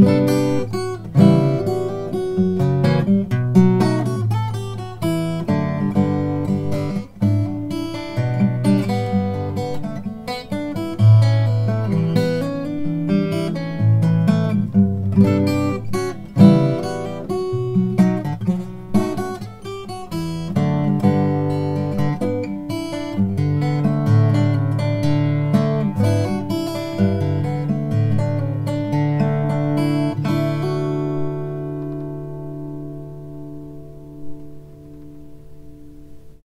you